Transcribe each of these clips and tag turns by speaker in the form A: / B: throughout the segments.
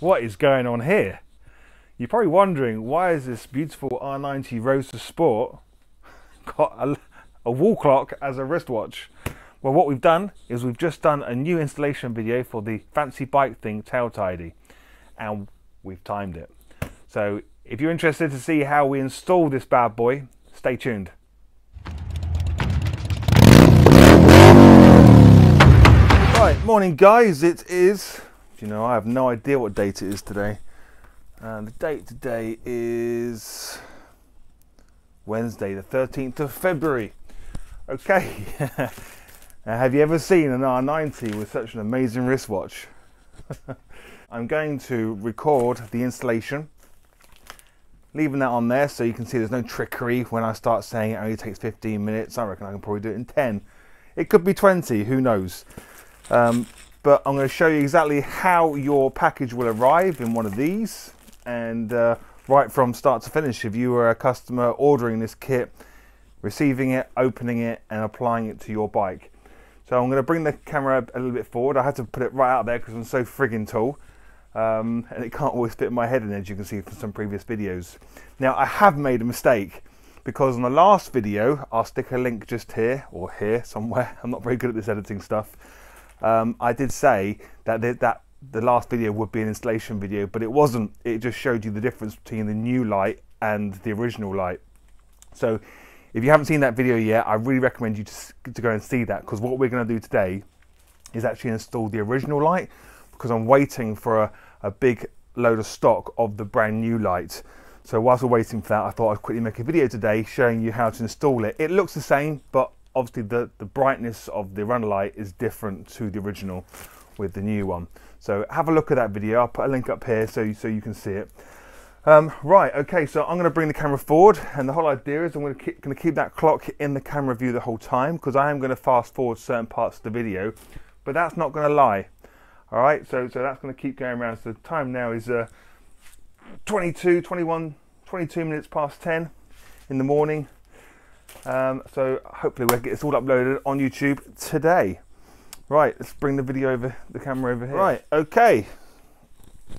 A: what is going on here? You're probably wondering why is this beautiful R nineT Roadster Sport got a, a wall clock as a wristwatch? Well, what we've done is we've just done a new installation video for the fancy bike thing Tail Tidy, and we've timed it. So if you're interested to see how we install this bad boy, stay tuned. Right, morning guys, it is, you know, I have no idea what date it is today. And the date today is Wednesday, the 13th of February. Okay, have you ever seen an R nineT with such an amazing wristwatch? I'm going to record the installation, leaving that on there so you can see there's no trickery when I start saying it only takes 15 minutes. I reckon I can probably do it in 10. It could be 20, who knows. Um, but I'm going to show you exactly how your package will arrive in one of these. And uh, right from start to finish if you were a customer ordering this kit receiving it opening it and applying it to your bike. So I'm going to bring the camera a little bit forward. I had to put it right out there because I'm so frigging tall. Um, and it can't always fit in my head and as you can see from some previous videos. Now I have made a mistake because on the last video I'll stick a link just here or here somewhere. I'm not very good at this editing stuff um, I did say that the, that the last video would be an installation video, but it wasn't. It just showed you the difference between the new light and the original light. So if you haven't seen that video yet, I really recommend you to, to go and see that because what we're going to do today is actually install the original light because I'm waiting for a, a big load of stock of the brand new light. So whilst we're waiting for that, I thought I'd quickly make a video today showing you how to install it. It looks the same, but obviously the, the brightness of the run light is different to the original with the new one. So have a look at that video. I'll put a link up here so you, so you can see it. Um, right, okay, so I'm going to bring the camera forward, and the whole idea is I'm going to, keep, to keep that clock in the camera view the whole time because I am going to fast forward certain parts of the video, but that's not going to lie. All right, so so that's going to keep going around. So the time now is uh, 22, 21, 22 minutes past 10 in the morning. Um, so hopefully we'll get this all uploaded on YouTube today. Right, let's bring the video over, the camera over here. Right, okay.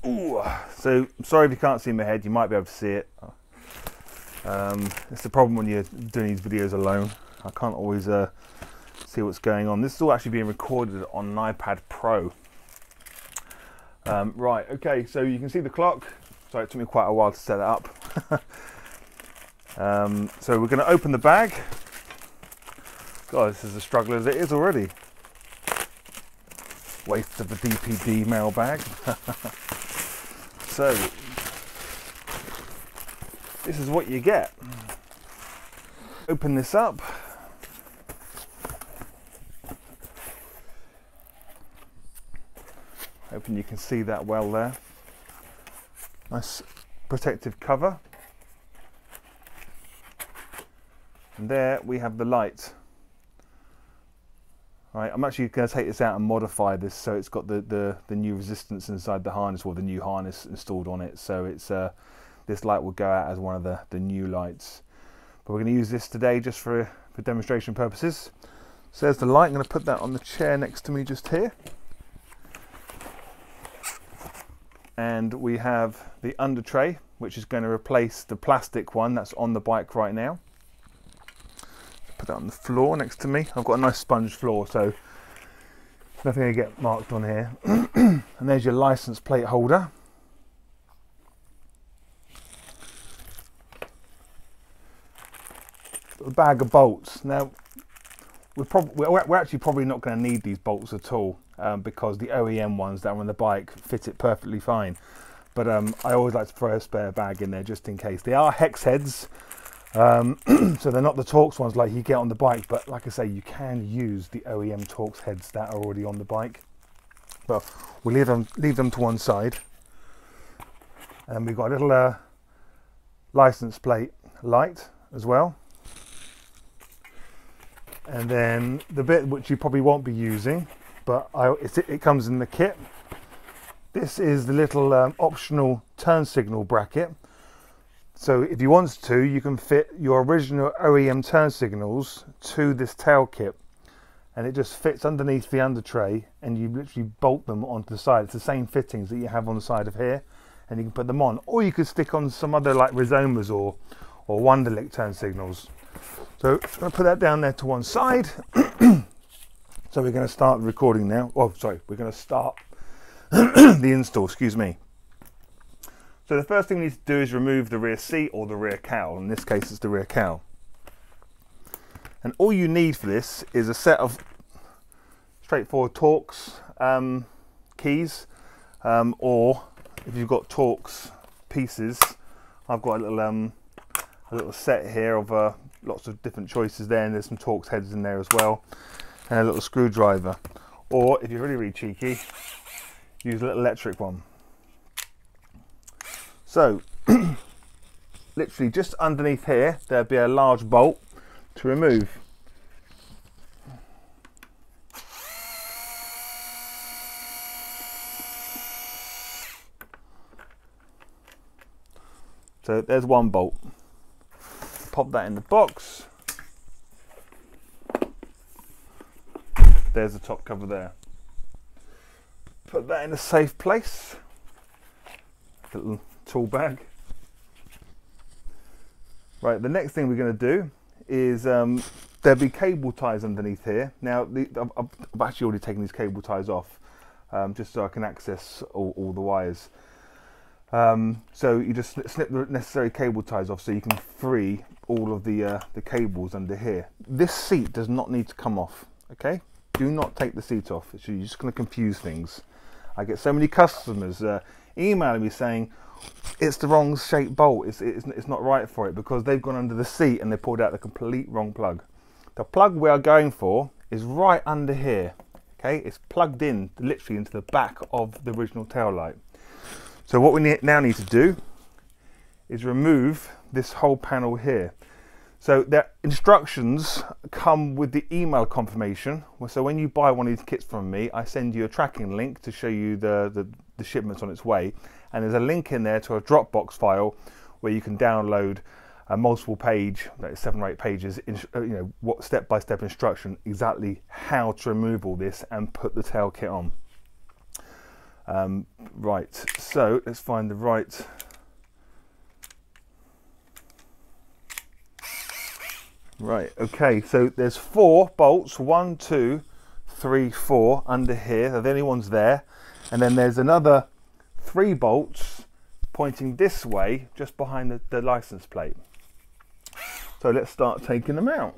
A: Ooh, so sorry if you can't see my head, you might be able to see it. Um, it's the problem when you're doing these videos alone. I can't always uh, see what's going on. This is all actually being recorded on an iPad Pro. Um, right, okay, so you can see the clock. Sorry, it took me quite a while to set it up. Um, so we're going to open the bag. God, this is a struggle as it is already. Waste of a DPD mail bag. so, this is what you get. Open this up. Hoping you can see that well there. Nice protective cover. And there we have the light. Right, I'm actually going to take this out and modify this so it's got the, the, the new resistance inside the harness or the new harness installed on it. So it's uh, this light will go out as one of the, the new lights. But we're going to use this today just for, for demonstration purposes. So there's the light. I'm going to put that on the chair next to me just here. And we have the under tray, which is going to replace the plastic one that's on the bike right now put that on the floor next to me. I've got a nice sponge floor, so nothing to get marked on here. and there's your license plate holder. A bag of bolts. Now, we're, probably, we're actually probably not going to need these bolts at all um, because the OEM ones that are on the bike fit it perfectly fine. But um, I always like to throw a spare bag in there just in case. They are hex heads, um, so they're not the Torx ones like you get on the bike, but like I say, you can use the OEM Torx heads that are already on the bike. But we'll leave them, leave them to one side. And we've got a little uh, license plate light as well. And then the bit which you probably won't be using, but I, it, it comes in the kit. This is the little um, optional turn signal bracket so if you want to, you can fit your original OEM turn signals to this tail kit. and it just fits underneath the under tray and you literally bolt them onto the side. It's the same fittings that you have on the side of here and you can put them on or you could stick on some other like Rizomas or, or Wunderlich turn signals. So I'm to put that down there to one side. so we're going to start recording now. Oh, sorry, we're going to start the install, excuse me. So the first thing we need to do is remove the rear seat or the rear cowl. In this case, it's the rear cowl. And all you need for this is a set of straightforward Torx um, keys, um, or if you've got Torx pieces, I've got a little um, a little set here of uh, lots of different choices there, and there's some Torx heads in there as well, and a little screwdriver. Or if you're really really cheeky, use a little electric one. So, literally just underneath here, there'll be a large bolt to remove. So there's one bolt. Pop that in the box. There's the top cover there. Put that in a safe place. Little tool bag. Right, the next thing we're going to do is um, there'll be cable ties underneath here. Now, the, I've, I've, actually already taken these cable ties off um, just so I can access all, all the wires. Um, so you just snip the necessary cable ties off so you can free all of the, uh, the cables under here. This seat does not need to come off, okay? Do not take the seat off. You're just going to confuse things. I get so many customers uh, emailing me saying, it's the wrong shape bolt. It's, it's, it's not right for it because they've gone under the seat and they pulled out the complete wrong plug. The plug we are going for is right under here. Okay, it's plugged in literally into the back of the original tail light. So what we need, now need to do is remove this whole panel here. So the instructions come with the email confirmation. So when you buy one of these kits from me, I send you a tracking link to show you the, the, the shipments on its way and there's a link in there to a Dropbox file where you can download a multiple page, like seven or eight pages, uh, you know, what step-by-step instruction exactly how to remove all this and put the tail kit on. Um, right, so let's find the right. Right, okay, so there's four bolts, one, two, three, four under here. They're the only ones there. And then there's another three bolts pointing this way just behind the, the license plate. So let's start taking them out.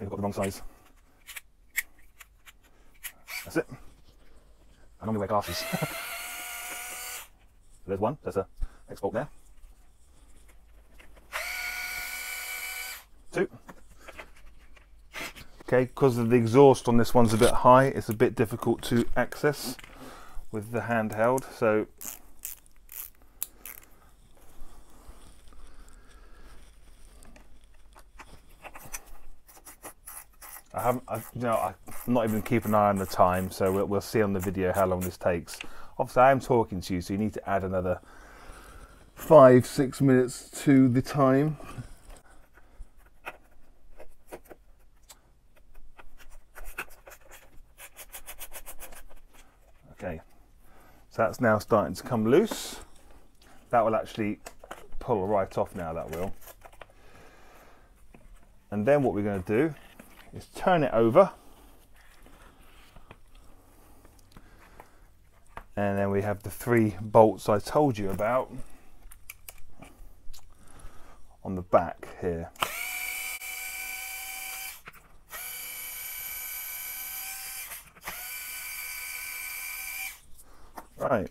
A: I've got the wrong size. That's it. I normally wear glasses. There's one, there's a hex bolt there. Two. Okay, because of the exhaust on this one's a bit high, it's a bit difficult to access with the handheld. So I haven't, I, you know, I'm not even keeping an eye on the time, so we'll, we'll see on the video how long this takes. Obviously, I am talking to you, so you need to add another five, six minutes to the time. Okay, so that's now starting to come loose. That will actually pull right off now, that will. And then what we're going to do is turn it over. And then we have the three bolts I told you about on the back here. Right,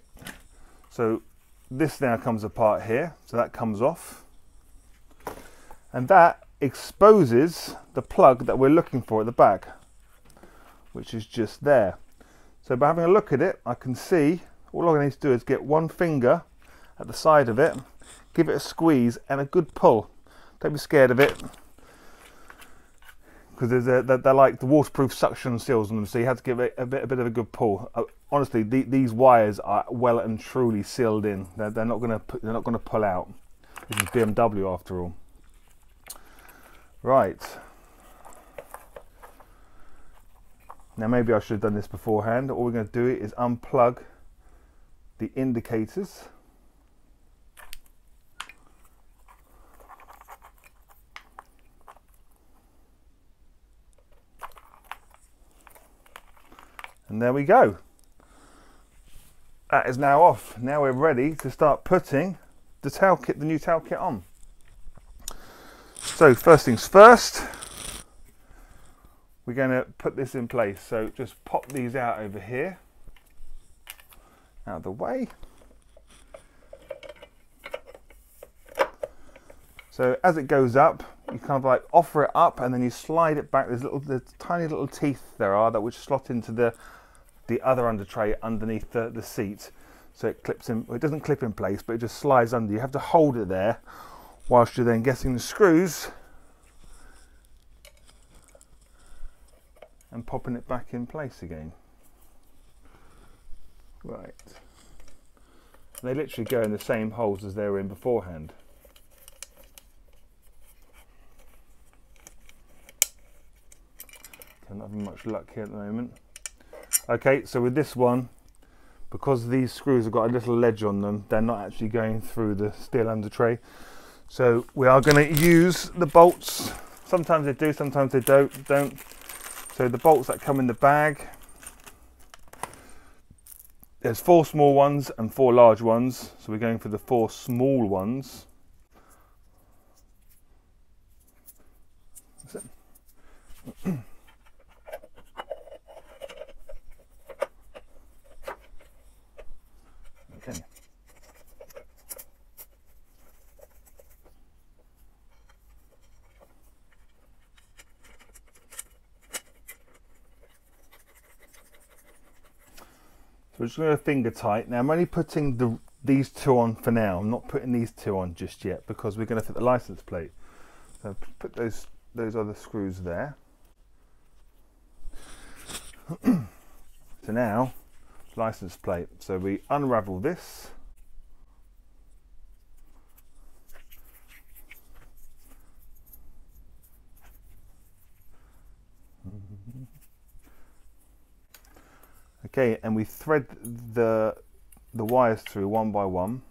A: so this now comes apart here, so that comes off. And that exposes the plug that we're looking for at the back, which is just there. So by having a look at it, I can see, all I need to do is get one finger at the side of it, give it a squeeze and a good pull. Don't be scared of it, because they're, they're, like the waterproof suction seals on them, so you have to give it a bit, a bit of a good pull. Uh, Honestly, the, these wires are well and truly sealed in. They're, they're not going to they're not going to pull out. This is BMW after all. Right. Now maybe I should have done this beforehand. All we're going to do is unplug the indicators. And there we go. That is now off. Now we're ready to start putting the tail kit, the new tail kit on. So first things first, we're going to put this in place. So just pop these out over here, out of the way. So as it goes up, you kind of like offer it up and then you slide it back. There's little, there's tiny little teeth there are that which slot into the the other under tray underneath the, the seat. So it clips in, it doesn't clip in place, but it just slides under. You have to hold it there whilst you're then getting the screws and popping it back in place again. Right. They literally go in the same holes as they were in beforehand. Not have much luck here at the moment. Okay, so with this one, because these screws have got a little ledge on them, they're not actually going through the steel under tray. So we are going to use the bolts. Sometimes they do, sometimes they don't. Don't. So the bolts that come in the bag, there's four small ones and four large ones. So we're going for the four small ones. That's it. So we're just going to finger tight. Now I'm only putting the these two on for now. I'm not putting these two on just yet because we're going to fit the license plate. So put those those other screws there. so now license plate. So we unravel this. Okay, and we thread the the wires through one by one.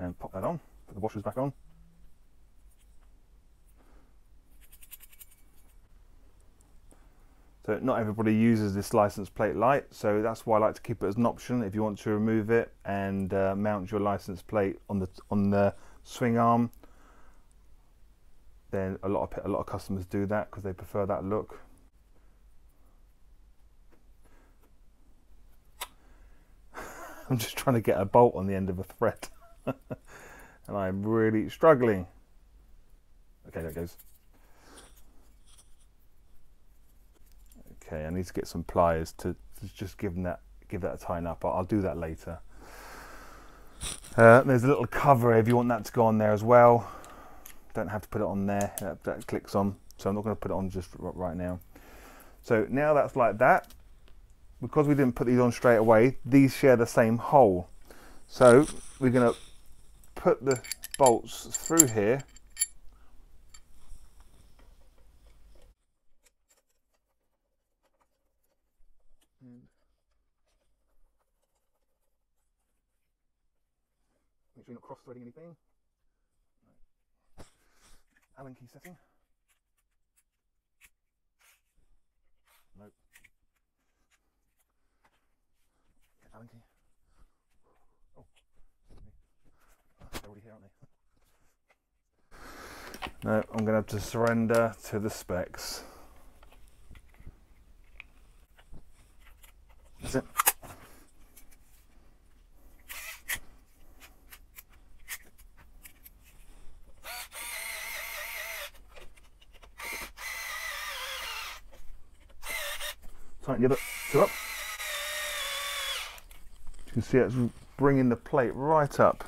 A: And pop that on, put the washers back on. So not everybody uses this license plate light, so that's why I like to keep it as an option if you want to remove it and uh, mount your license plate on the on the swing arm. Then a lot of a lot of customers do that because they prefer that look. I'm just trying to get a bolt on the end of a thread, and I'm really struggling. Okay, there it goes. Okay, I need to get some pliers to, to just give them that give that a tighten up. I'll, I'll do that later. Uh, there's a little cover if you want that to go on there as well. Don't have to put it on there. That, that clicks on, so I'm not going to put it on just right now. So now that's like that. Because we didn't put these on straight away, these share the same hole. So we're going to put the bolts through here Make sure you're not cross-threading anything. Allen key setting. Nope. Allen key. Oh, they're already here, aren't they? No, I'm going to have to surrender to the specs. That's it. tighten other up. You can see it's bringing the plate right up.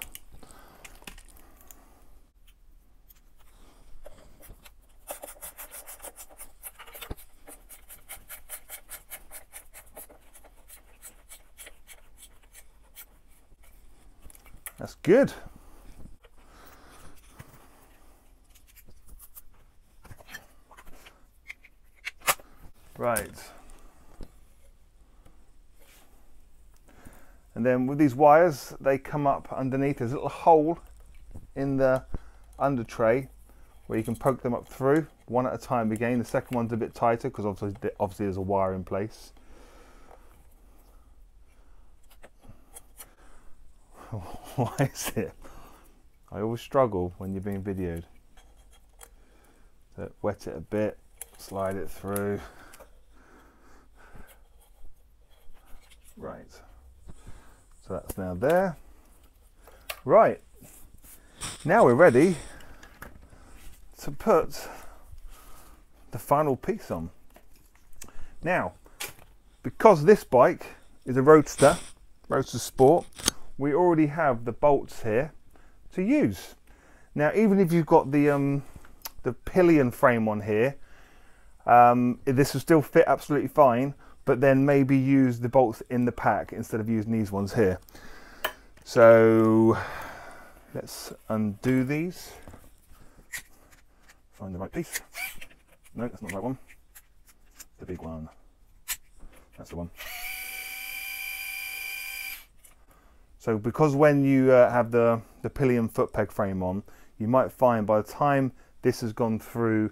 A: That's good. Right. And then with these wires, they come up underneath. There's a little hole in the under tray where you can poke them up through one at a time again. The second one's a bit tighter because obviously, obviously there's a wire in place. Oh, Why is it? I always struggle when you're being videoed. So wet it a bit, slide it through. Right. So that's now there. Right. Now we're ready to put the final piece on. Now, because this bike is a Roadster, Roadster Sport, we already have the bolts here to use. Now, even if you've got the um, the pillion frame on here, um, this will still fit absolutely fine, but then maybe use the bolts in the pack instead of using these ones here. So let's undo these. Find the right piece. No, that's not the right one. The big one. That's the one. So because when you uh, have the, the pillion foot peg frame on, you might find by the time this has gone through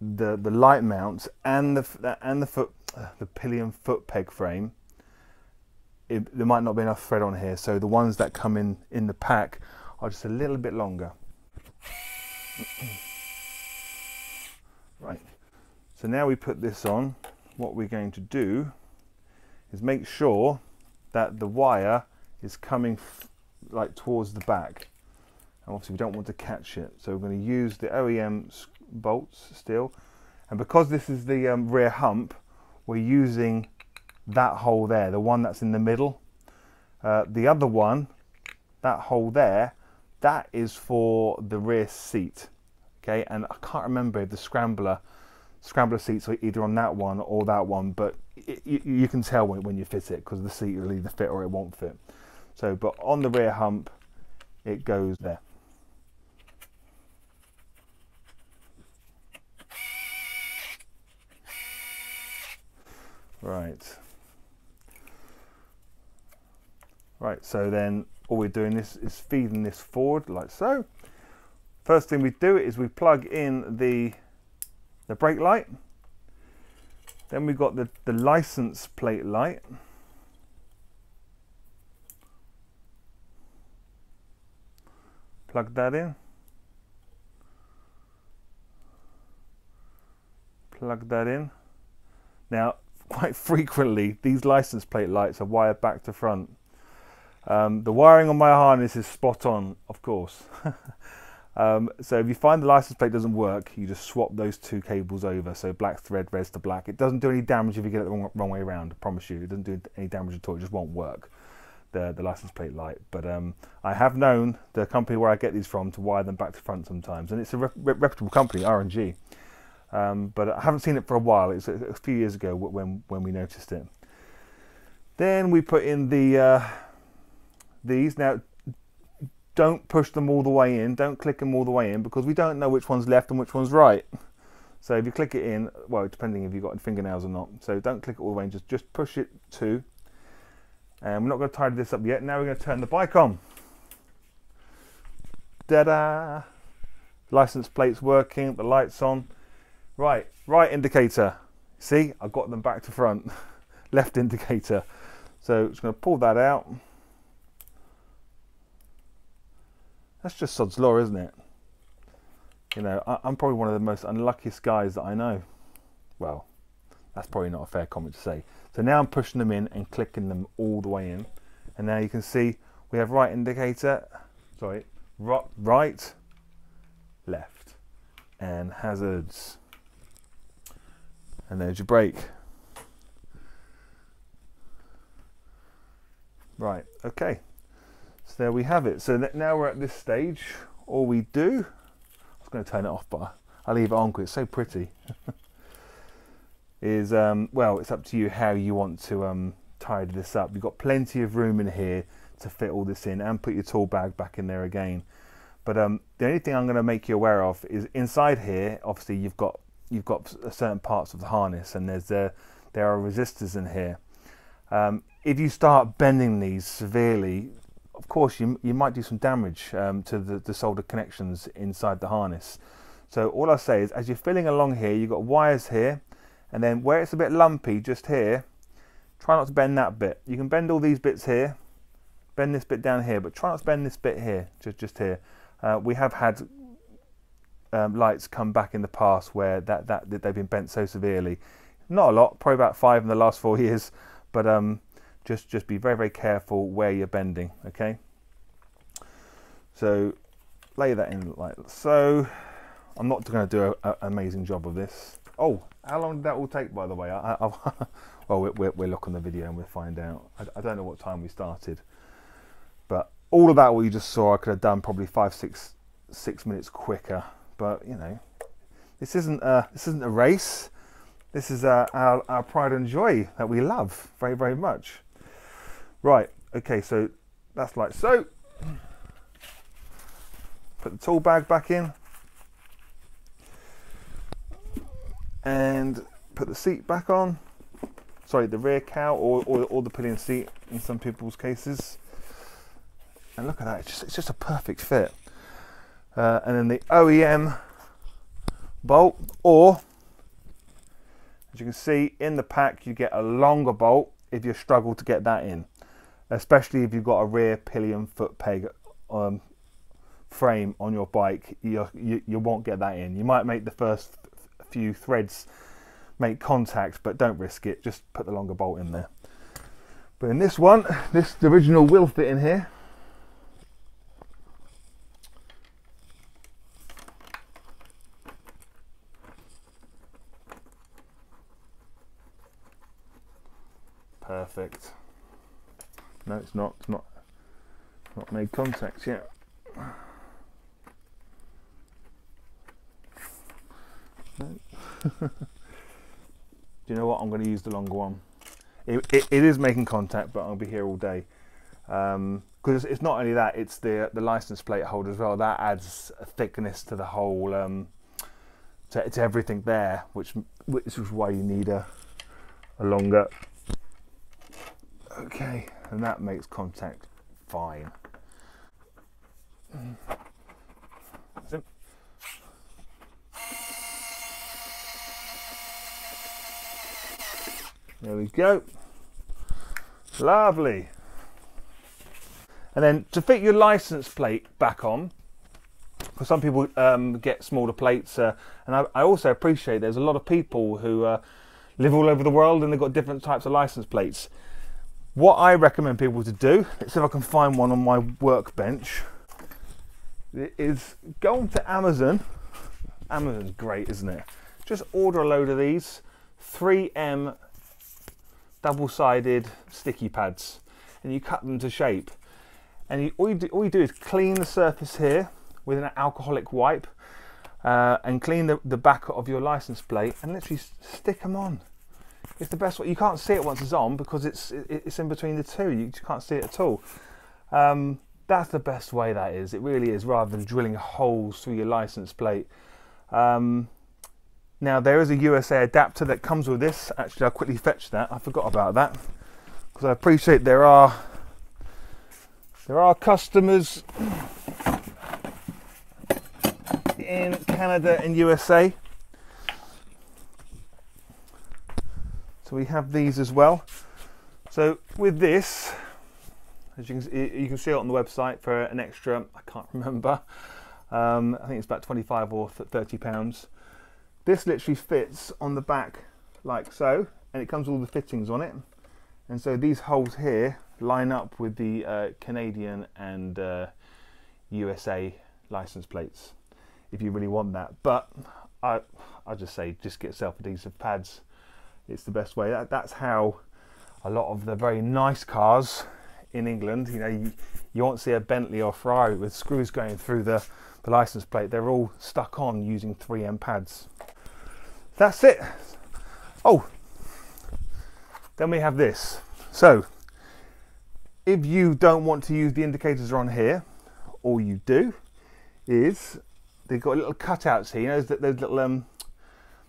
A: the the light mounts and the and the foot uh, the pillion foot peg frame, it, there might not be enough thread on here. So the ones that come in in the pack are just a little bit longer. right. So now we put this on. What we're going to do is make sure that the wire is coming like towards the back. And obviously we don't want to catch it. So we're going to use the OEM bolts still. And because this is the um, rear hump, we're using that hole there, the one that's in the middle. Uh, the other one, that hole there, that is for the rear seat. Okay, and I can't remember the scrambler scrambler seats are either on that one or that one, but it, you, you, can tell when, when you fit it because the seat will either fit or it won't fit. So, but on the rear hump, it goes there. Right. Right, so then all we're doing this is feeding this forward like so. First thing we do is we plug in the, the brake light. Then we've got the, the license plate light. Plug that in plug that in now quite frequently these license plate lights are wired back to front. Um, the wiring on my harness is spot on of course. Um, so if you find the license plate doesn't work you just swap those two cables over. So black thread res to black. It doesn't do any damage if you get it the wrong, wrong way around I promise you. It doesn't do any damage at all. It just won't work the, the license plate light. But um, I have known the company where I get these from to wire them back to front sometimes, and it's a re reputable company, R&G. Um, but I haven't seen it for a while. It's a, a, few years ago when when we noticed it. Then we put in the uh, these now. Don't push them all the way in. Don't click them all the way in because we don't know which one's left and which one's right. So if you click it in, well, depending if you've got fingernails or not. So don't click it all the way in. Just just push it to and we're not going to tidy this up yet. Now we're going to turn the bike on. Da-da! License plate's working, the light's on. Right, right indicator. See, I've got them back to front. Left indicator. So just going to pull that out. That's just sod's law, isn't it? You know, I, I'm probably one of the most unluckiest guys that I know. Well, that's probably not a fair comment to say. So now I'm pushing them in and clicking them all the way in. And now you can see we have right indicator, sorry, right, left, and hazards. And there's your brake. Right, okay. So there we have it. So now we're at this stage. All we do, I was going to turn it off, but I'll leave it on because it's so pretty. is um, well, it's up to you how you want to um, tidy this up. You've got plenty of room in here to fit all this in and put your tool bag back in there again. But um, the only thing I'm going to make you aware of is inside here. Obviously, you've got you've got certain parts of the harness, and there's uh, there are resistors in here. Um, if you start bending these severely, of course you you might do some damage um, to the, the solder connections inside the harness. So all I say is, as you're filling along here, you've got wires here, and then where it's a bit lumpy, just here, try not to bend that bit. You can bend all these bits here, bend this bit down here, but try not to bend this bit here, just just here. Uh, we have had um, lights come back in the past where that, that, that they've been bent so severely. Not a lot, probably about five in the last four years, but um, just just be very very careful where you're bending. Okay. So lay that in like so. I'm not going to do an amazing job of this. Oh, how long did that all take, by the way? I, I, well, we'll, we'll, look on the video and we'll find out. I, I, don't know what time we started, but all of that what you just saw, I could have done probably five, six, six minutes quicker. But you know, this isn't a, this isn't a race. This is uh, our, our pride and joy that we love very, very much. Right. Okay. So that's like so. Put the tool bag back in. And put the seat back on. Sorry, the rear cowl or, or, or the pillion seat in some people's cases. And look at that, it's just, it's just a perfect fit. Uh, and then the OEM bolt, or as you can see in the pack, you get a longer bolt if you struggle to get that in, especially if you've got a rear pillion foot peg um, frame on your bike, you, you, you won't get that in. You might make the first few threads make contact, but don't risk it. Just put the longer bolt in there. But in this one, this the original will fit in here. Perfect. No, it's not. It's not. Not made contact yet. Do you know what? I'm going to use the longer one. It, it, it is making contact, but I'll be here all day. Because um, it's, it's, not only that, it's the the license plate holder as well. That adds a thickness to the whole, um, to, to everything there, which which is why you need a a longer. Okay, and that makes contact fine. There we go. Lovely. And then to fit your license plate back on, because some people um, get smaller plates, uh, and I, I, also appreciate there's a lot of people who uh, live all over the world and they've got different types of license plates. What I recommend people to do, let's see if I can find one on my workbench, is go on to Amazon. Amazon's great, isn't it? Just order a load of these 3M double-sided sticky pads and you cut them to shape. And you, all, you do, all, you do, is clean the surface here with an alcoholic wipe uh, and clean the, the back of your license plate and literally stick them on. It's the best way you can't see it once it's on because it's it's in between the two you just can't see it at all. Um, that's the best way that is it really is rather than drilling holes through your license plate. Um, now there is a USA adapter that comes with this. Actually, I'll quickly fetch that. I forgot about that because I appreciate there are there are customers in Canada and USA. So we have these as well. So with this, as you can, see, you can see it on the website for an extra, I can't remember, um, I think it's about 25 or 30 pounds. This literally fits on the back like so, and it comes with all the fittings on it. And so these holes here line up with the uh, Canadian and uh, USA license plates if you really want that. But I, I just say just get self-adhesive pads. It's the best way. That, that's how a lot of the very nice cars in England, you know, you, you won't see a Bentley or Ferrari with screws going through the, the license plate. They're all stuck on using 3M pads. That's it. Oh, then we have this. So, if you don't want to use the indicators on here, all you do is they've got little cutouts here. You know, those, those little um,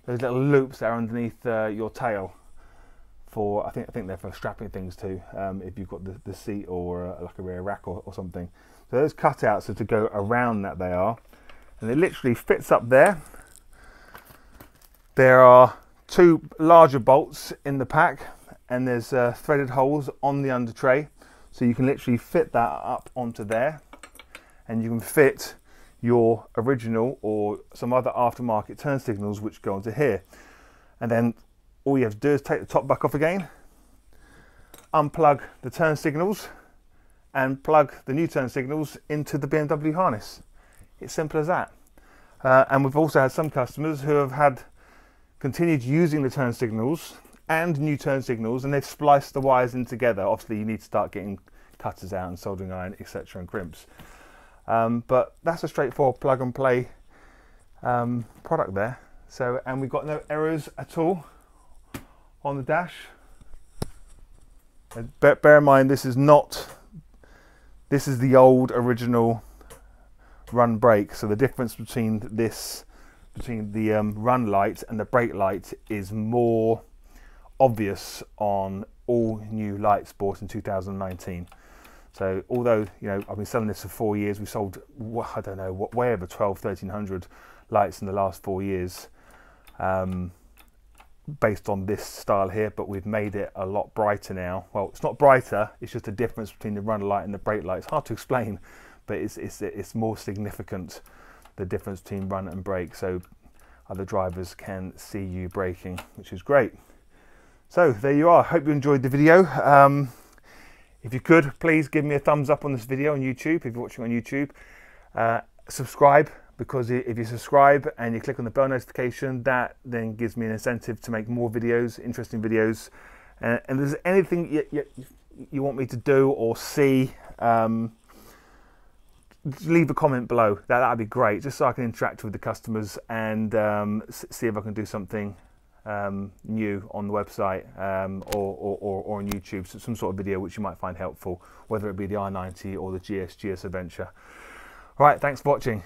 A: those little loops that are underneath uh, your tail. For I think I think they're for strapping things to. Um, if you've got the, the seat or uh, like a rear rack or, or something. So those cutouts are to go around that they are, and it literally fits up there. There are two larger bolts in the pack, and there's uh, threaded holes on the under tray, so you can literally fit that up onto there, and you can fit your original or some other aftermarket turn signals which go onto here. And then all you have to do is take the top back off again, unplug the turn signals and plug the new turn signals into the BMW harness. It's simple as that. Uh, and we've also had some customers who have had continued using the turn signals and new turn signals and they've spliced the wires in together. Obviously you need to start getting cutters out and soldering iron, etc. and crimps. Um, but that's a straightforward plug and play um, product there. So, and we've got no errors at all on the dash. Bear, bear in mind, this is not, this is the old original run brake. So the difference between this, between the um, run light and the brake light is more obvious on all new lights bought in 2019. So although you know I've been selling this for four years, we've sold I don't know what way over 12, 1300 lights in the last four years, um, based on this style here. But we've made it a lot brighter now. Well, it's not brighter; it's just a difference between the run light and the brake light. It's hard to explain, but it's it's it's more significant the difference between run and brake. So other drivers can see you braking, which is great. So there you are. Hope you enjoyed the video. Um, if you could, please give me a thumbs up on this video on YouTube, if you're watching on YouTube. Uh, subscribe, because if you subscribe and you click on the bell notification, that then gives me an incentive to make more videos, interesting videos. Uh, and if there's anything you, you, you, want me to do or see, um, leave a comment below. That that would be great, just so I can interact with the customers and um, see if I can do something um, new on the website um, or, or, or, or, on YouTube, so some sort of video which you might find helpful, whether it be the i90 or the GS GS Adventure. Right, thanks for watching.